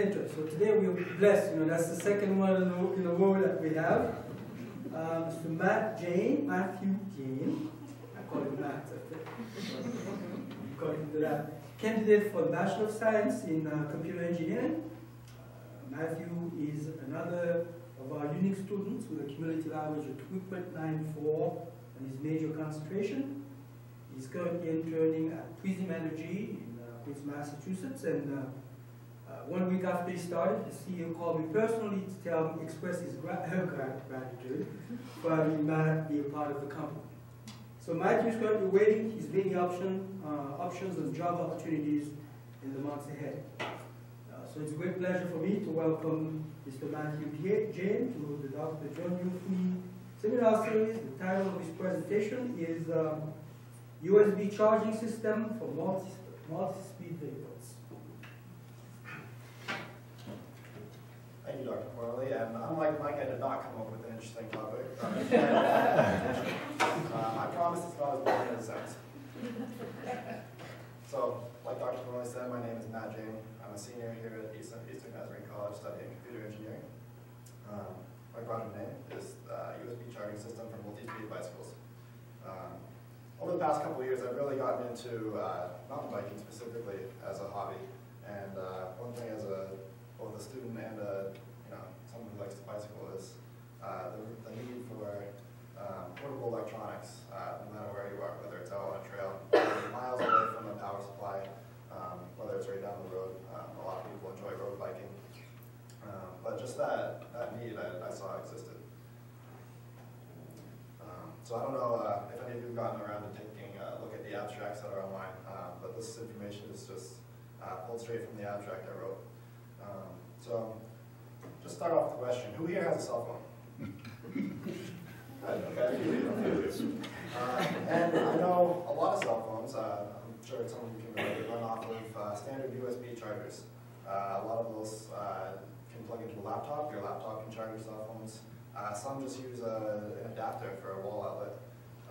So today we are blessed, you know, that's the second one in a, in row that we have. Um, Mr. Matt Jayne, Matthew Jayne, I call him Matt, according to that. Candidate for Bachelor of Science in uh, Computer Engineering. Uh, Matthew is another of our unique students with a cumulative average of 2.94 and his major concentration. He's currently interning at Prism Energy in uh, Massachusetts, and uh, one week after he started, the CEO called me personally to tell me, express his her gratitude for having Matt be a part of the company. So Matthew's currently weighing his many option, uh, options and job opportunities in the months ahead. Uh, so it's a great pleasure for me to welcome Mr. Matthew Jayne to the Dr. John U. Free seminar series. The title of his presentation is um, USB charging system for multi-speed multi. Thank you, Dr. Morley. And unlike Mike, I did not come up with an interesting topic. um, I promise it's not as boring as it sounds. So, like Dr. Morley said, my name is Matt Jayne. I'm a senior here at Eastern, Eastern Nazarene College studying computer engineering. Um, my project name is uh, USB charging system for multi-speed bicycles. Um, over the past couple of years, I've really gotten into uh, mountain biking specifically as a hobby. And uh, one thing as a both a student and a, someone who likes to bicycle is uh, the, the, need for um, portable electronics, uh, no matter where you are, whether it's out on a trail, miles away from a power supply, um, whether it's right down the road. Um, a lot of people enjoy road biking. Um, but just that, that need I, I saw existed. Um, so I don't know uh, if any of you have gotten around to taking a look at the abstracts that are online, but this information is just uh, pulled straight from the abstract I wrote. Um, so, just start off with the question, who here has a cell phone? okay. Uh, and I know a lot of cell phones, uh, I'm sure some of you can relate, run off of uh, standard USB chargers. Uh, a lot of those uh, can plug into a laptop, your laptop can charge your cell phones. Uh, some just use a, an adapter for a wall outlet.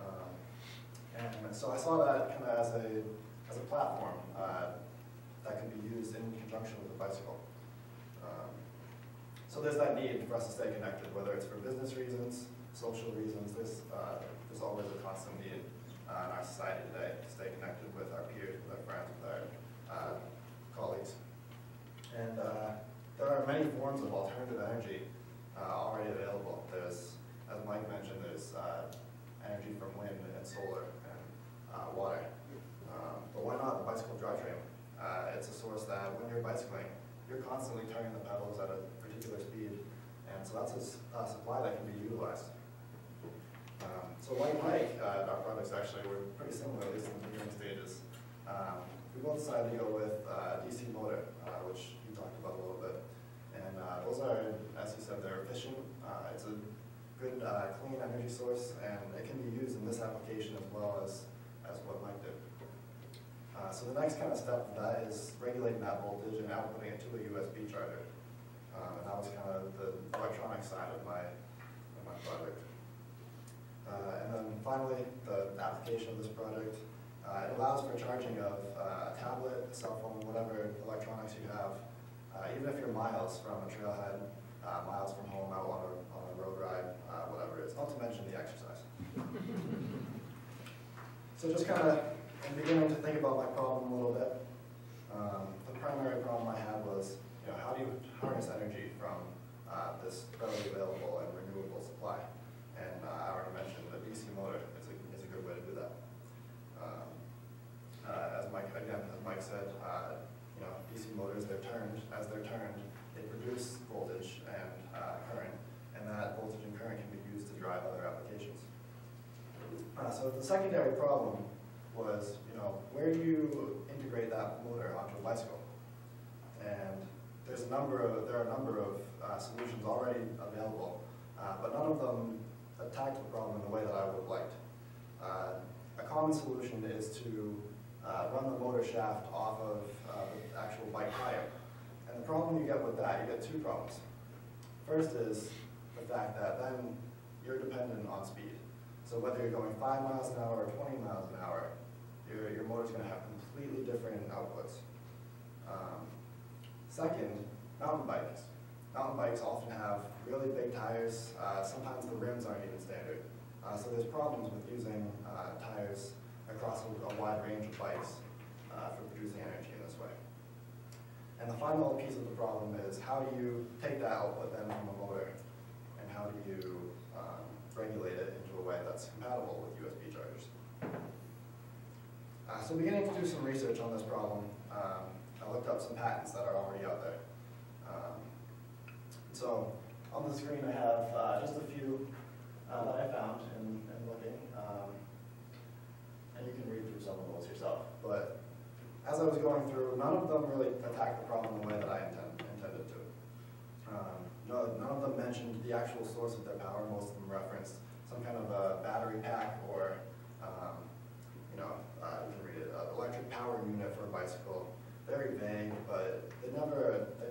Um, and so I saw that kind of as a, as a platform that can be used in conjunction with a bicycle. So there's that need for us to stay connected, whether it's for business reasons, social reasons, there's, uh, there's always a constant need uh, in our society today to stay connected with our peers, with our friends, with our uh, colleagues. And uh, there are many forms of alternative energy uh, already available. There's, as Mike mentioned, there's uh, energy from wind and solar and water. Um, but why not the bicycle drivetrain? it's a source that when you're bicycling, you're constantly turning the pedals at a particular speed. And so that's a, supply that can be utilized. Um, so like Mike, uh, our projects actually were pretty similar, at least in the beginning stages. Um, we both decided to go with uh, DC motor, uh, which you talked about a little bit. And uh, those are, as you said, they're efficient. Uh, it's a good, uh, clean energy source, and it can be used in this application as well as, as what Mike did. so the next kind of step of that is regulating that voltage and outputting it to a USB charger. Um, and that was kind of the electronic side of my, of my project. Uh, and then finally, the application of this project, uh, it allows for charging of uh, a tablet, a cell phone, whatever electronics you have, uh, even if you're miles from a trailhead, uh, miles from home, out on a, on a road ride, uh, whatever it is, not to mention the exercise. so just kind of beginning to think about my problem a little bit. Um, the primary problem I had was know, how do you harness energy from uh, this readily available and renewable supply? And uh, I already mentioned the DC motor is a, is a good way to do that. Um, uh, as Mike, again, as Mike said, uh, you know, DC motors, they're turned, as they're turned, they produce voltage and uh, current, and that voltage and current can be used to drive other applications. Uh, so the secondary problem was, you know, where do you integrate that motor onto a bicycle? Number of, there are a number of uh, solutions already available, uh, but none of them attack the problem in the way that I would have liked. Uh, a common solution is to uh, run the motor shaft off of uh, the actual bike tire. And the problem you get with that, you get two problems. First is the fact that then you're dependent on speed. So whether you're going 5 miles an hour or 20 miles an hour, your, your motor's going to have completely different outputs. Um, Second, mountain bikes. Mountain bikes often have really big tires, uh, sometimes the rims aren't even standard. Uh, so there's problems with using uh, tires across a, a wide range of bikes uh, for producing energy in this way. And the final piece of the problem is how do you take that output then from a motor and how do you um, regulate it into a way that's compatible with USB chargers? Uh, so beginning to do some research on this problem, um, I looked up some patents that are already out there. Um, so on the screen I have uh, just a few uh, that I found in, in looking, um, and you can read through some of those yourself. But as I was going through, none of them really attacked the problem the way that I intend, intended to. Um, no, none of them mentioned the actual source of their power. Most of them referenced some kind of a battery pack or, um, you know, uh, you can read it, uh, electric power unit for a bicycle. Very vague, but they never,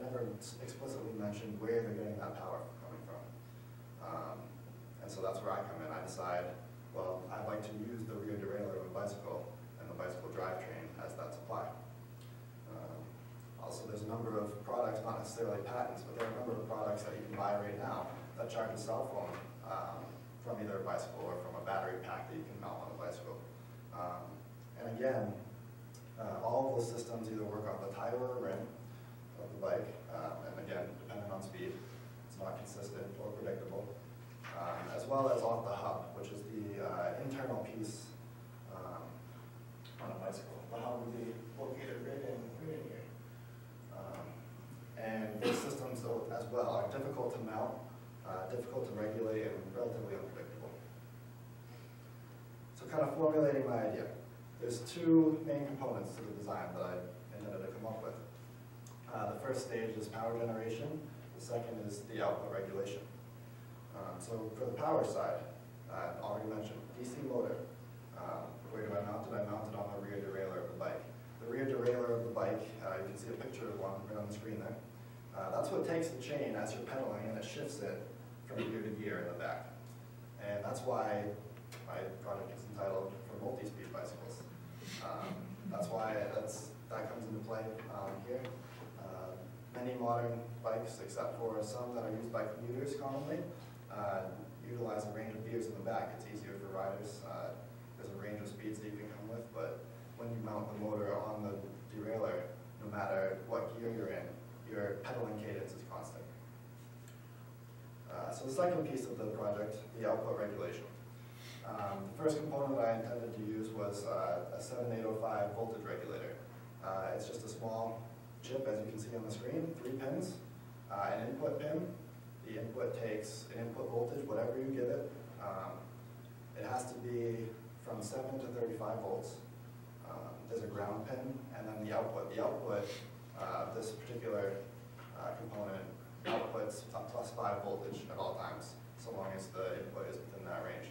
never explicitly mentioned where they're getting that power coming from. Um, and so that's where I come in. I decide, well, I'd like to use the rear derailleur of a bicycle and the bicycle drivetrain as that supply. Um, also, there's a number of products, not necessarily patents, but there are a number of products that you can buy right now that charge a cell phone um, from either a bicycle or from a battery pack that you can mount on a bicycle. Um, and again, uh, all of those systems either work on the tire or rim of the bike, um, and again, depending on speed, it's not consistent or predictable, um, as well as off the hub, which is the uh, internal piece um, on a bicycle. The hub would be located right in, right in here. Um, and these systems as well are difficult to mount, uh, difficult to regulate, and relatively unpredictable. So kind of formulating my idea. There's two main components to the design that I intended to come up with. Uh, the first stage is power generation. The second is the output regulation. Um, so for the power side, uh, already mentioned, DC motor. Um, where do I mount it? I mount it on the rear derailleur of the bike. The rear derailleur of the bike, uh, you can see a picture of one right on the screen there. Uh, that's what takes the chain as you're pedaling and it shifts it from gear to gear in the back. And that's why my project is entitled For Multi-Speed Bicycles. Um, that's why that's, that comes into play um, here. Many modern bikes, except for some that are used by commuters commonly, uh, utilize a range of gears in the back. It's easier for riders. Uh, there's a range of speeds that you can come with, but when you mount the motor on the derailleur, no matter what gear you're in, your pedaling cadence is constant. Uh, so the second piece of the project, the output regulation. Um, the first component that I intended to use was uh, a 7805 voltage regulator. Uh, it's just a small chip, as you can see on the screen, three pins, uh, an input pin. The input takes an input voltage, whatever you give it. Um, it has to be from 7 to 35 volts. Um, there's a ground pin, and then the output. The output, uh, this particular uh, component outputs plus 5 voltage at all times, so long as the input is within that range.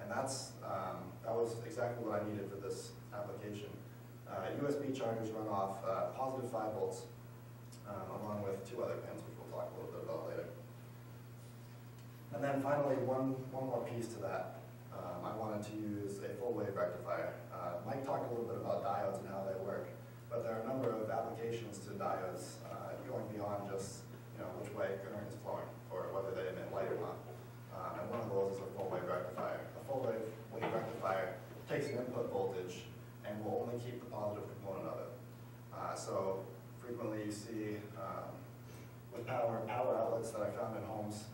And that's, um, that was exactly what I needed for this application. Uh, USB chargers run off uh, positive 5 volts, um, along with two other pins, which we'll talk a little bit about later. And then finally, one, one more piece to that. Um, I wanted to use a full wave rectifier. Uh, Mike talked a little bit about diodes and how they work, but there are a number of applications to diodes uh, going beyond just you know, which way current is flowing, or whether they emit light or not. Um, and one of those is a full wave rectifier. A full wave, wave rectifier takes an input voltage and will only keep the positive component of it. Uh, so frequently you see um, with power, power outlets that I found in homes,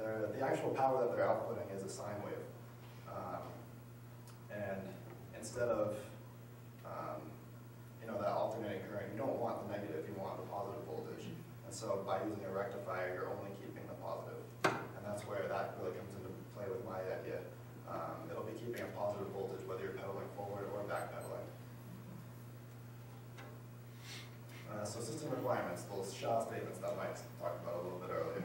the actual power that they're outputting is a sine wave. Um, and instead of um, you know, that alternating current, you don't want the negative, you want the positive voltage. And so by using a rectifier, you're only keeping the positive. And that's where that really comes into play with my idea. Um, it'll be keeping a positive voltage whether you're pedaling forward or back pedaling. Uh, so system requirements, those shall statements that Mike talked about a little bit earlier.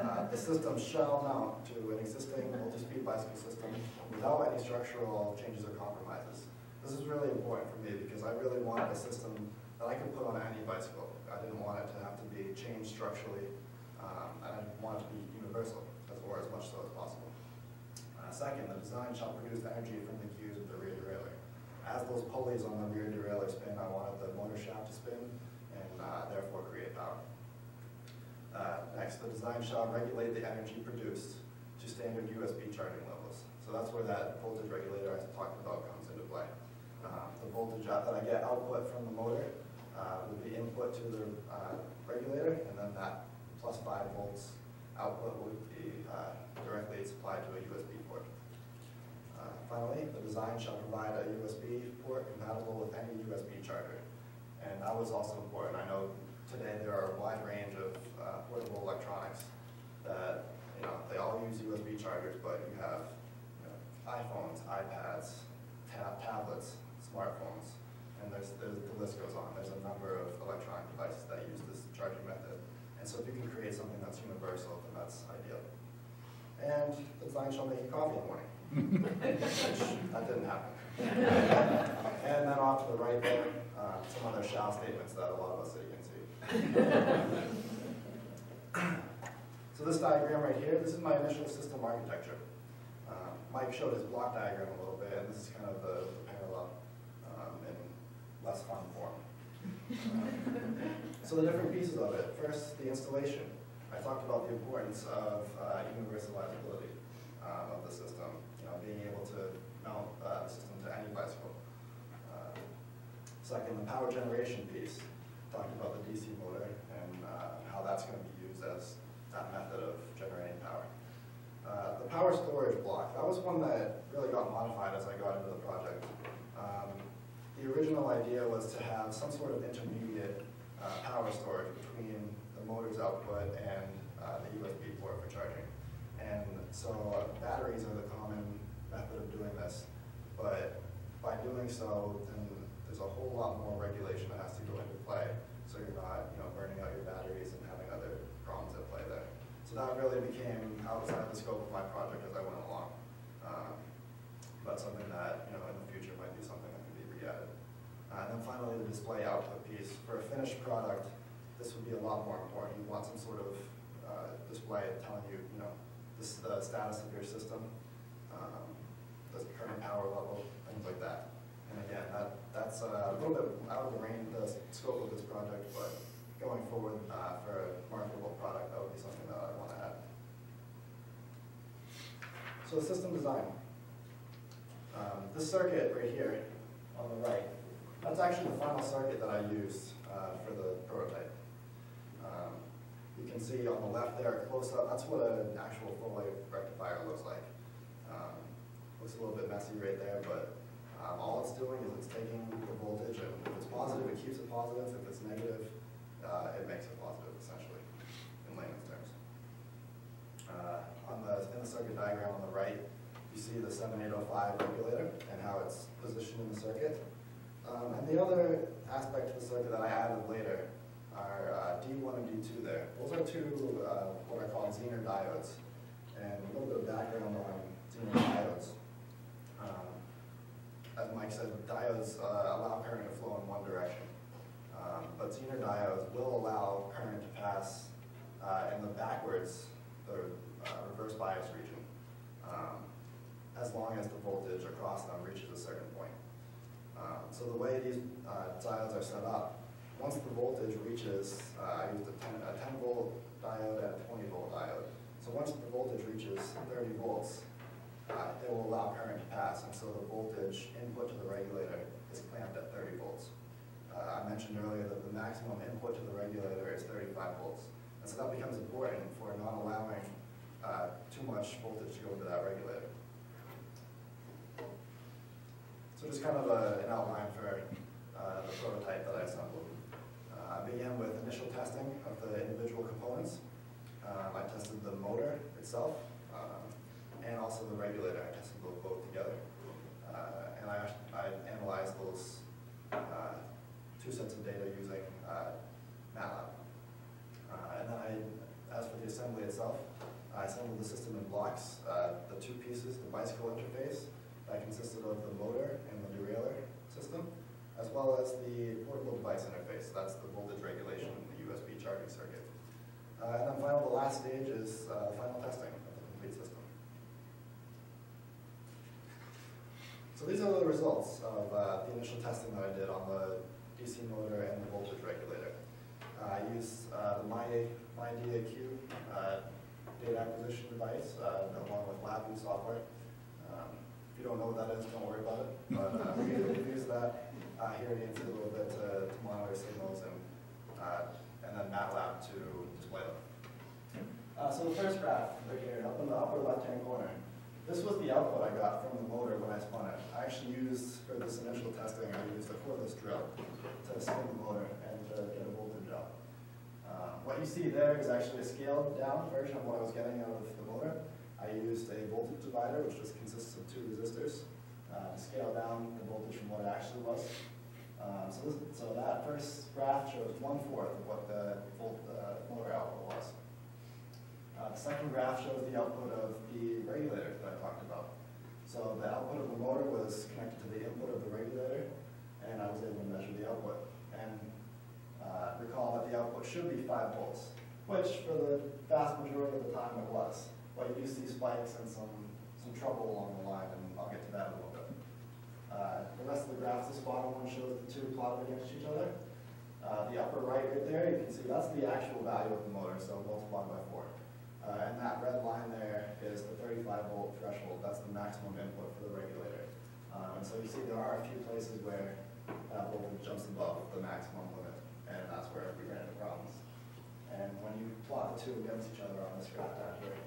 Uh, the system shall mount to an existing multi-speed bicycle system without any structural changes or compromises. This is really important for me because I really wanted a system that I could put on any bicycle. I didn't want it to have to be changed structurally, um, and I want it to be universal, as, or as much so as possible. Uh, second, the design shall produce energy from the gears of the rear derailleur. As those pulleys on the rear derailleur spin, I wanted the motor shaft to spin, and uh, therefore create power. Uh, Next, the design shall regulate the energy produced to standard USB charging levels. So that's where that voltage regulator I talked about comes into play. Um, The voltage that I get output from the motor uh, would be input to the uh, regulator, and then that plus five volts output would be uh, directly supplied to a USB port. Uh, Finally, the design shall provide a USB port compatible with any USB charger. And that was also important. I know today there are a wide range of uh, portable electronics that, you know, they all use USB chargers, but you have you know, iPhones, iPads, tab- tablets, smartphones, and there's, there's, the list goes on. There's a number of electronic devices that use this charging method. And so if you can create something that's universal, then that's ideal. And the design shall make you coffee in the morning. Which, that didn't happen. And then off to the right there, uh, some other shall statements that a lot of us city can see. So this diagram right here, this is my initial system architecture. Um, Mike showed his block diagram a little bit, and this is kind of the the parallel um, in less fun form. Um, So the different pieces of it, first, the installation. I talked about the importance of uh, universalizability um, of the system, you know, being able to mount uh, the system to any bicycle. Uh, Second, the power generation piece, talked about the DC motor and uh, how that's going to be used as that method of generating power. Uh, The power storage block, that was one that really got modified as I got into the project. Um, The original idea was to have some sort of intermediate uh, power storage between the motor's output and uh, the USB port for charging. And so uh, batteries are the common method of doing this, but by doing so, then a whole lot more regulation that has to go into play. So you're not, you know, burning out your batteries and having other problems at play there. So that really became outside the scope of my project as I went along. Um, But something that, you know, in the future might be something that can be re-added. Uh, And then finally, the display output piece. For a finished product, this would be a lot more important. You want some sort of uh, display telling you, you know, this, is the status of your system, um, the current power level, things like that. Again, that, that's uh, a little bit out of the range, the scope of this project, but going forward, uh, for a marketable product, that would be something that I want to add. So system design. Um, This circuit right here on the right, that's actually the final circuit that I used uh, for the prototype. Um, You can see on the left there, close up, that's what an actual full-wave rectifier looks like. Um, Looks a little bit messy right there, but um, all it's doing is it's taking the voltage, and if it's positive, it keeps it positive, if it's negative, uh, it makes it positive, essentially, in layman's terms. Uh, On the, in the circuit diagram on the right, you see the 7805 regulator and how it's positioned in the circuit. Um, And the other aspect to the circuit that I added later are uh, D1 and D2 there. Those are two, uh, what are called Zener diodes. And a little bit of background on Zener diodes. As Mike said, diodes uh, allow current to flow in one direction. Um, But Zener diodes will allow current to pass uh, in the backwards, the uh, reverse bias region, um, as long as the voltage across them reaches a certain point. Um, So the way these uh, diodes are set up, once the voltage reaches, uh, I used a 10, a 10 volt diode and a 20 volt diode. So once the voltage reaches 30 volts, uh, it will allow current to pass, and so the voltage input to the regulator is clamped at 30 volts. Uh, I mentioned earlier that the maximum input to the regulator is 35 volts. And so that becomes important for not allowing uh, too much voltage to go into that regulator. So just kind of a- an outline for uh, the prototype that I assembled. Uh, I began with initial testing of the individual components. Um, I tested the motor itself and also the regulator. I tested those both together. Uh, And I I analyzed those uh, two sets of data using uh, MATLAB. Uh, And then I, as for the assembly itself, I assembled the system in blocks, uh, the two pieces, the bicycle interface, that consisted of the motor and the derailleur system, as well as the portable device interface, that's the voltage regulation and the USB charging circuit. Uh, And then final, the last stage is uh, final testing of the complete system. So these are the results of uh, the initial testing that I did on the DC motor and the voltage regulator. Uh, I use uh, the My, MyDAQ uh, data acquisition device uh, along with LabVIEW software. Um, if you don't know what that is, don't worry about it. But uh, we use that uh, here at ENC a little bit to, to monitor signals and, uh, and then MATLAB to display them. Uh, so the first graph right here, up in the upper left-hand corner, this was the output I got from the motor when. I actually used, for this initial testing, I used a cordless drill to spin the motor and to get a voltage up. Uh, what you see there is actually a scaled down version of what I was getting out of the motor. I used a voltage divider, which just consists of two resistors, uh, to scale down the voltage from what it actually was. Um, so, this, so that first graph shows one-fourth of what the volt, uh, motor output was. Uh, the second graph shows the output of the regulator that I talked about. So the output of the motor was connected to the input of the regulator, and I was able to measure the output. Uh, recall that the output should be 5 volts, which for the vast majority of the time it was. But you do see spikes and some, some trouble along the line, and I'll get to that in a little bit. Uh, the rest of the graphs, this bottom one shows the two plotted against each other. Uh, the upper right right there, you can see that's the actual value of the motor, so multiplied by 4. Uh, and that red line there is the 35 volt threshold. That's the maximum input for the regulator. Um, and so you see there are a few places where that voltage jumps above the maximum limit, and that's where we ran into problems. And when you plot the two against each other on this graph down here,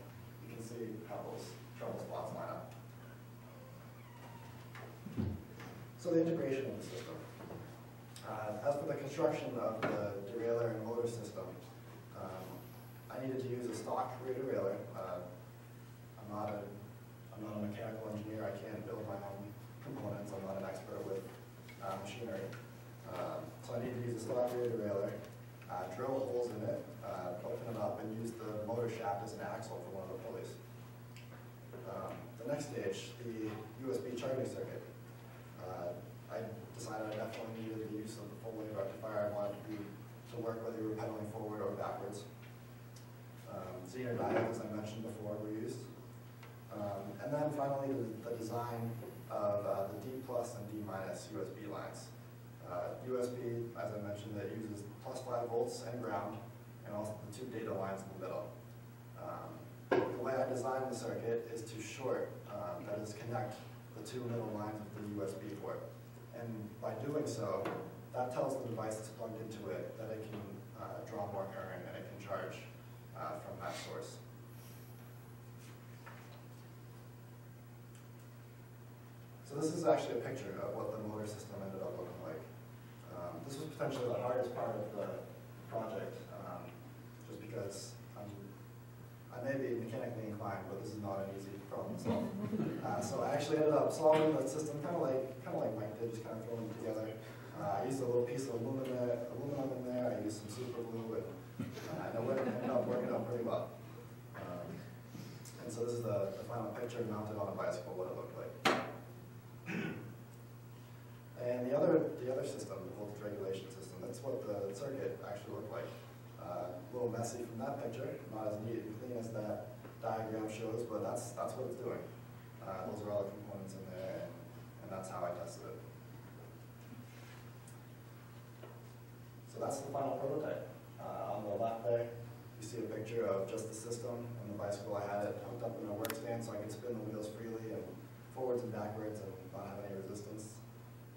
you can see how those trouble spots line up. So the integration of the system. Uh, as for the construction of the derailleur and motor system, um, I needed to use a stock rear derailleur. Uh, I'm not a I'm not a mechanical engineer. I can't build my own components. I'm not an expert with uh, machinery. Um, so I need to use a rear derailleur, uh, drill holes in it, uh, open it up, and use the motor shaft as an axle for one of the pulleys. Um, the next stage, the USB charging circuit. Uh, I decided I definitely needed the use of the full wave rectifier. I wanted to, be, to work whether you were pedaling forward or backwards. Um, Zener diodes, I mentioned before, were used. Um, and then finally, the, the design of uh, the D plus and D minus USB lines. Uh, USB, as I mentioned, that uses plus 5 volts and ground, and also the two data lines in the middle. Um, the way I designed the circuit is to short, um, that is connect the two middle lines of the USB port. And by doing so, that tells the device that's plugged into it that it can uh, draw more current and it can charge uh, from that source. So this is actually a picture of what the motor system ended up looking like. Um, this was potentially the hardest part of the project, um, just because I'm, I may be mechanically inclined, but this is not an easy problem to solve. Uh, so I actually ended up solving the system kind of like kind of like Mike did, just kind of throwing it together. Uh, I used a little piece of aluminum, aluminum in there. I used some super glue, and, uh, and it ended up working out pretty well. Um, and so this is the, the final picture mounted on a bicycle, what it looked like. And the other, the other system, the voltage regulation system, that's what the circuit actually looked like. Uh, a little messy from that picture, not as neat and clean as that diagram shows, but that's, that's what it's doing. Uh, those are all the components in there, and, and that's how I tested it. So that's the final prototype. Uh, on the left there, you see a picture of just the system and the bicycle. I had it hooked up in a work stand so I could spin the wheels freely and forwards and backwards and not have any resistance.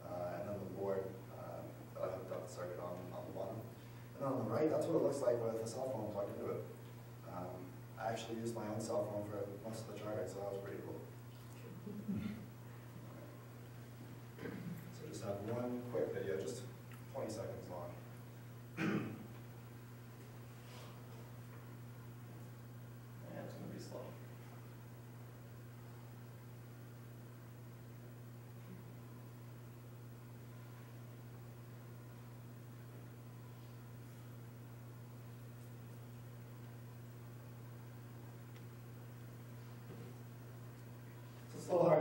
Uh, and then the board uh, that I hooked up the circuit on on the bottom. And on the right, that's what it looks like with a cell phone plugged into it. Um, I actually used my own cell phone for most of the charting, so that was pretty cool. So just have one quick video, just 20 seconds long. And it's gonna be slow.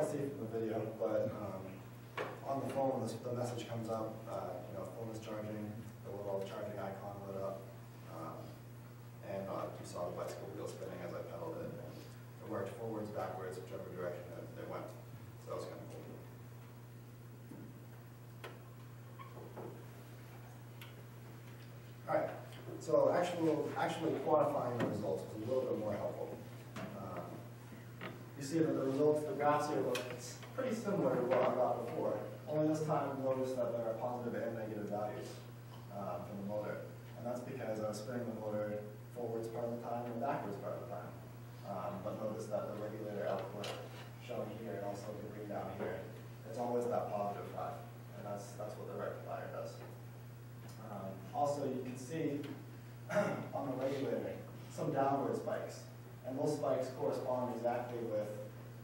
To see from the video, but um, on the phone, this, the message comes up, uh, you know, phone is charging, the little charging icon lit up. Um, and uh, you saw the bicycle wheel spinning as I pedaled it. And it worked forwards, backwards, whichever direction it, it went. So that was kind of cool. All right, So actual, actually quantifying the results was a little bit more helpful. See that the results, of the here look pretty similar to what I got before, only this time notice that there are positive and negative values uh, from the motor. And that's because I was spinning the motor forwards part of the time and backwards part of the time. Um, But notice that the regulator output shown here and also the green down here, it's always that positive five. And that's, that's what the rectifier does. Um, Also, you can see on the regulator, some downward spikes. And those spikes correspond exactly with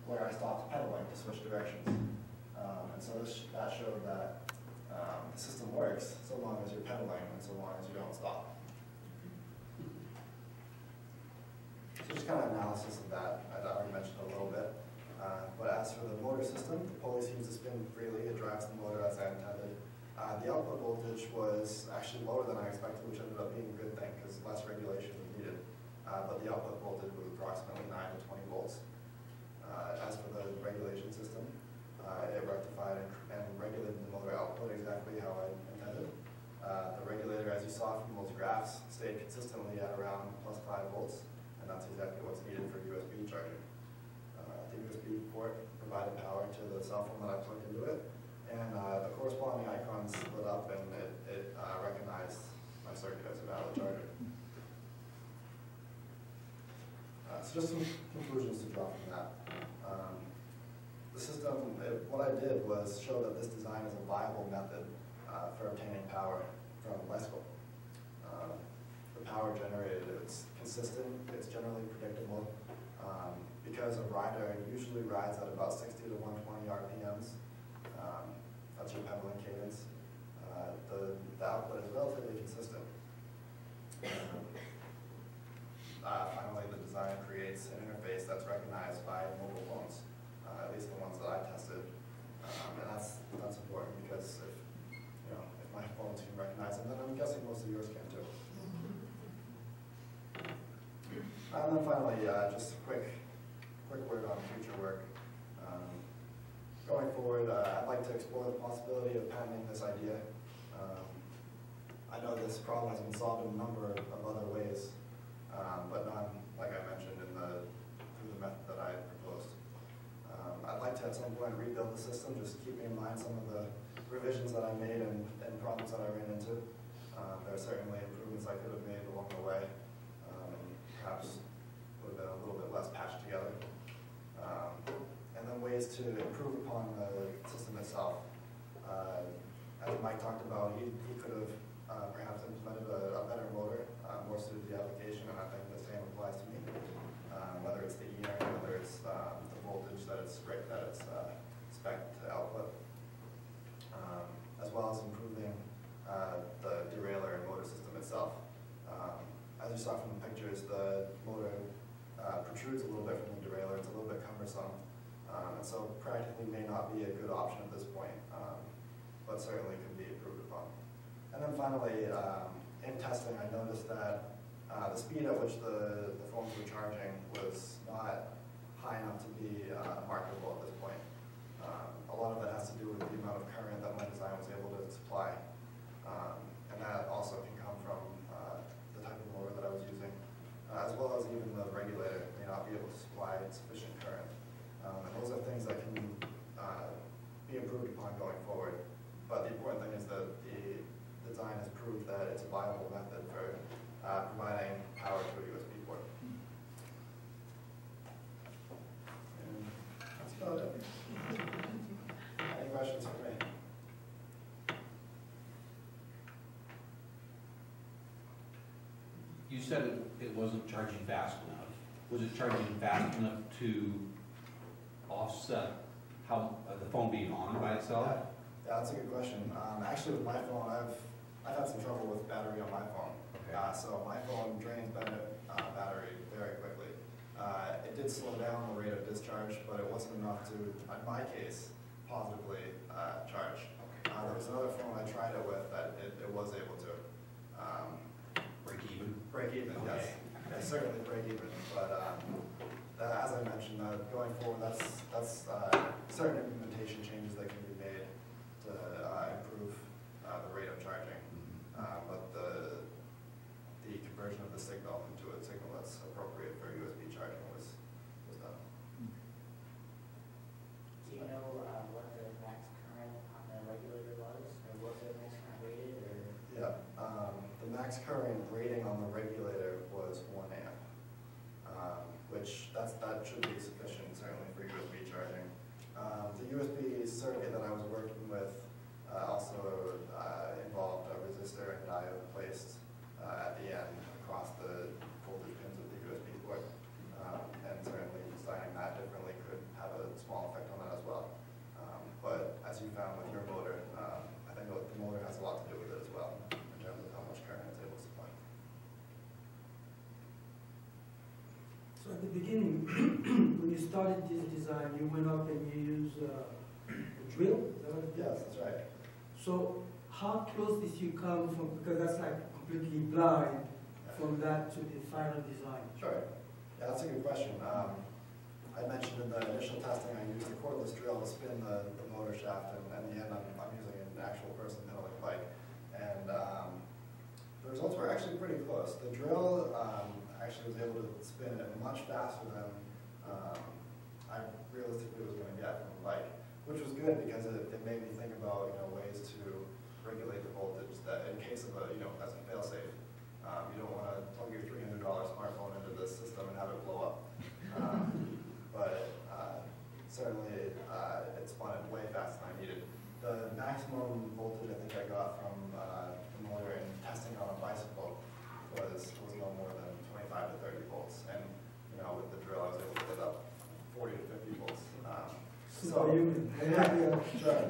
where I stopped pedaling to switch directions. Um, and so this, that showed that, um, the system works so long as you're pedaling and so long as you don't stop. So just kind of analysis of that, I already mentioned a little bit. Uh, but as for the motor system, the pulley seems to spin freely, it drives the motor as I intended. Uh, the output voltage was actually lower than I expected, which ended up being a good thing, because less regulation was needed. Uh, but the output voltage was approximately nine to twenty volts. Uh, as for the regulation system, uh, it rectified and, and regulated the motor output exactly how I intended. Uh, the regulator, as you saw from those graphs, stayed consistently at around plus five volts, and that's exactly what's needed for USB charging. Uh, the USB port provided power to the cell phone that I plugged into it, and uh, the corresponding icons lit up and it, it uh, recognized my circuit as a valid charger. Uh, so just some conclusions to draw from that. Um, the system, it, what I did was show that this design is a viable method uh, for obtaining power from bicycle. Um, the power generated, it's consistent, it's generally predictable. Um, because a rider usually rides at about 60 to 120 RPMs, um, that's your pedaling cadence. Uh, the, the output is relatively consistent. Uh, finally, the design creates an interface that's recognized by mobile phones, uh, at least the ones that I tested. Um, and that's, that's important because if, you know, if my phone can recognize them, then I'm guessing most of yours can too. And then finally, uh, just a quick, quick word on future work. Um, Going forward, uh, I'd like to explore the possibility of patenting this idea. Um, I know this problem has been solved in a number of other ways, um, but none, like I mentioned, in the, through the method that I proposed. Um, I'd like to at some point rebuild the system, just keeping in mind some of the revisions that I made and, and problems that I ran into. Um, there are certainly improvements I could have made along the way, um, and perhaps would have been a little bit less patched together. Um, and then ways to improve upon the system itself. Uh, as Mike talked about, he, he could have uh, perhaps implemented a, a better motor, uh, more suited to the application, and I think the same applies to me. Um, whether it's the e-ring, whether it's um, the voltage that it's spec that it's uh, spec to output, um, as well as improving uh, the derailleur and motor system itself. Um, as you saw from the pictures, the motor uh, protrudes a little bit from the derailleur. It's a little bit cumbersome. Um, and so practically may not be a good option at this point, um, but certainly could be improved upon. And then finally, um, in testing, I noticed that uh, the speed at which the, the phones were charging was not high enough to be uh, marketable at this point. Um, a lot of that has to do with the amount of current that my design was able to supply. Um, and that also can come from uh, the type of motor that I was using, uh, as well as even the regulator may not be able to supply sufficient current. Um, and those are things that can uh, be improved upon going forward. But the important thing is that the design has proved that it's a viable method for uh, providing power to a USB port. And that's about it. Any questions for me? You said it, it wasn't charging fast enough. Was it charging fast enough to offset how, uh, the phone being on by itself? Yeah, yeah, that's a good question. Um, actually, with my phone, I've, I've had some trouble with battery on my phone. Okay. Uh, so my phone drains better, uh, battery very quickly. Uh, it did slow down the rate of discharge, but it wasn't enough to, in my case, positively, uh, charge. Uh, there was another phone I tried it with that it, it was able to, um, even? break even, yes. Okay. Yeah, certainly break even, but, uh, as I mentioned, uh, going forward, that's, that's, uh, certain implementation changes that can be made to, uh, improve, uh, the rate of charging. Mhm. Uh, but the, the max current rating on the regulator was one amp, um, which that's, that should be sufficient certainly for USB charging. Um, the USB circuit that I was working with uh, also uh, involved a resistor and diode placed uh, at the end across the voltage pins of the USB port. Um, and certainly designing that differently could have a small effect on that as well. Um, but as you found with your motor, um, I think the motor has a lot to do with it as well in terms of how much current it's able to supply. So at the beginning, when you started this design, you went up and you used uh, a drill? That what it is? Yes, that's right. So how close did you come from, because that's like completely blind, from that to the final design? Sure. Yeah, that's a good question. Um, I mentioned in the initial testing, I used a cordless drill to spin the, the motor shaft, and in the end, I'm, I'm using an actual person pedaling bike. And, um, the results were actually pretty close. The drill, um, actually was able to spin it much faster than, um, I realistically was gonna get from a bike, which was good because it, it made me think about, you know, ways to regulate the voltage that in case of a, you know, as a failsafe, um, you don't wanna plug your three hundred dollar smartphone into this system and have it blow up. Um, But, uh, certainly, uh, it spun it way faster than I needed. The maximum voltage I think I got from, 25 to 30 volts. And you know, with the drill, I was able to get up 40 to 50 volts. Um, so, you, yeah, yeah, sure.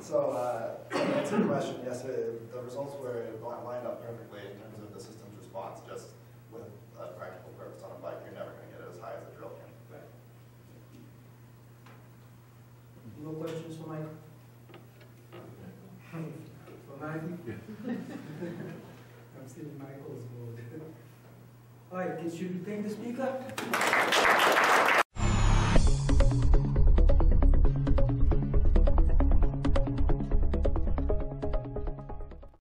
So, uh, to answer your question, yes, it, the results were lined up perfectly in terms of the system's response. Just with a practical purpose on a bike, you're never going to get it as high as a drill can. Right. No questions for Mike? For Mike? All right, Can you thank the speaker?